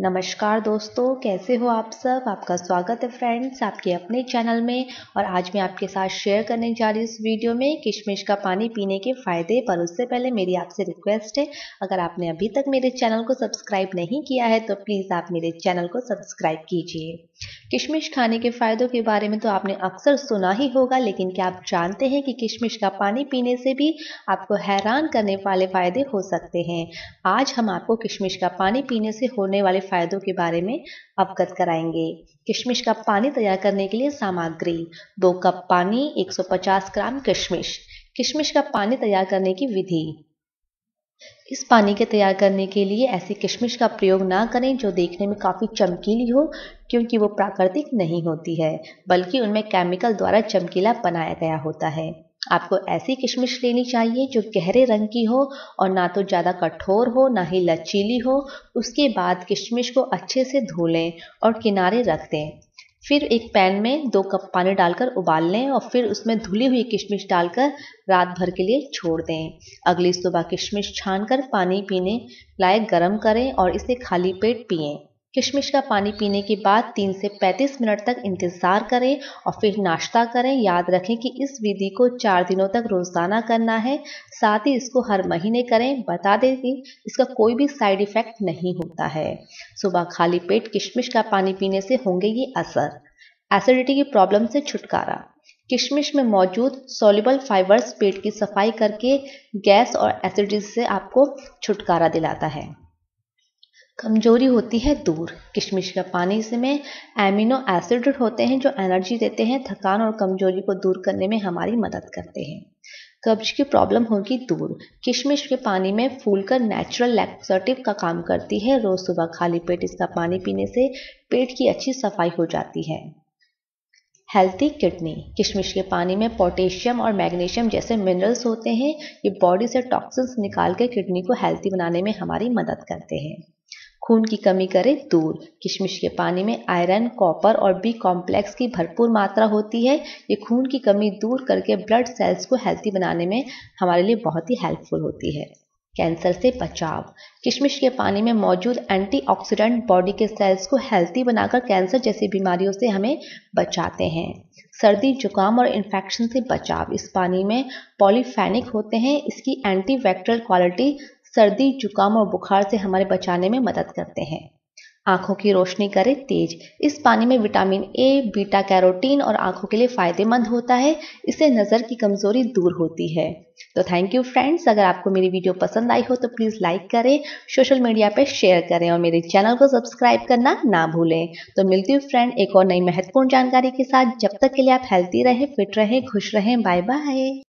नमस्कार दोस्तों, कैसे हो आप सब? आपका स्वागत है फ्रेंड्स आपके अपने चैनल में और आज मैं आपके साथ शेयर करने जा रही हूँ इस वीडियो में किशमिश का पानी पीने के फ़ायदे। पर उससे पहले मेरी आपसे रिक्वेस्ट है, अगर आपने अभी तक मेरे चैनल को सब्सक्राइब नहीं किया है तो प्लीज़ आप मेरे चैनल को सब्सक्राइब कीजिए। किशमिश खाने के फ़ायदों के बारे में तो आपने अक्सर सुना ही होगा, लेकिन क्या आप जानते हैं कि किशमिश का पानी पीने से भी आपको हैरान करने वाले फ़ायदे हो सकते हैं? आज हम आपको किशमिश का पानी पीने से होने वाले फ़ायदों के बारे में अवगत कराएँगे। किशमिश का पानी तैयार करने के लिए सामग्री, दो कप पानी 150 ग्राम किशमिश। किशमिश का पानी तैयार करने की विधि। इस पानी के तैयार करने के लिए ऐसी किशमिश का प्रयोग ना करें जो देखने में काफ़ी चमकीली हो, क्योंकि वो प्राकृतिक नहीं होती है, बल्कि उनमें केमिकल द्वारा चमकीला बनाया गया होता है। आपको ऐसी किशमिश लेनी चाहिए जो गहरे रंग की हो और ना तो ज़्यादा कठोर हो, ना ही लचीली हो। उसके बाद किशमिश को अच्छे से धो लें और किनारे रख दें। फिर एक पैन में दो कप पानी डालकर उबाल लें और फिर उसमें धुली हुई किशमिश डालकर रात भर के लिए छोड़ दें। अगली सुबह किशमिश छानकर पानी पीने लायक गर्म करें और इसे खाली पेट पिएँ। किशमिश का पानी पीने के बाद तीन से पैंतीस मिनट तक इंतज़ार करें और फिर नाश्ता करें। याद रखें कि इस विधि को चार दिनों तक रोज़ाना करना है। साथ ही इसको हर महीने करें। बता दें कि इसका कोई भी साइड इफ़ेक्ट नहीं होता है। सुबह खाली पेट किशमिश का पानी पीने से होंगे ये असर। एसिडिटी की प्रॉब्लम से छुटकारा। किशमिश में मौजूद सोल्यूबल फाइबर्स पेट की सफ़ाई करके गैस और एसिडिटी से आपको छुटकारा दिलाता है। कमज़ोरी होती है दूर। किशमिश का पानी से में एमिनो एसिड होते हैं जो एनर्जी देते हैं। थकान और कमज़ोरी को दूर करने में हमारी मदद करते हैं। कब्ज की प्रॉब्लम होगी दूर। किशमिश के पानी में फूलकर नेचुरल लैक्सेटिव का काम करती है। रोज सुबह खाली पेट इसका पानी पीने से पेट की अच्छी सफ़ाई हो जाती है। हेल्थी किडनी किशमिश के पानी में पोटेशियम और मैग्नीशियम जैसे मिनरल्स होते हैं। ये बॉडी से टॉक्सिन्स निकाल के किडनी को हेल्थी बनाने में हमारी मदद करते हैं। खून की कमी करे दूर। किशमिश के पानी में आयरन कॉपर और बी कॉम्प्लेक्स की भरपूर मात्रा होती है। ये खून की कमी दूर करके ब्लड सेल्स को हेल्थी बनाने में हमारे लिए बहुत ही हेल्पफुल होती है। कैंसर से बचाव। किशमिश के पानी में मौजूद एंटीऑक्सीडेंट बॉडी के सेल्स को हेल्थी बनाकर कैंसर जैसी बीमारियों से हमें बचाते हैं। सर्दी, जुकाम और इन्फेक्शन से बचाव। इस पानी में पॉलीफेनिक होते हैं। इसकी एंटीवैक्टरल क्वालिटी सर्दी, जुकाम और बुखार से हमारे बचाने में मदद करते हैं। आँखों की रोशनी करे तेज। इस पानी में विटामिन ए बीटा कैरोटीन और आँखों के लिए फ़ायदेमंद होता है। इससे नज़र की कमज़ोरी दूर होती है। तो थैंक यू फ्रेंड्स अगर आपको मेरी वीडियो पसंद आई हो तो प्लीज़ लाइक करें सोशल मीडिया पे शेयर करें और मेरे चैनल को सब्सक्राइब करना ना भूलें। तो मिलती हूँ फ्रेंड एक और नई महत्वपूर्ण जानकारी के साथ। जब तक के लिए आप हेल्थी रहें फिट रहें, खुश रहें। Bye bye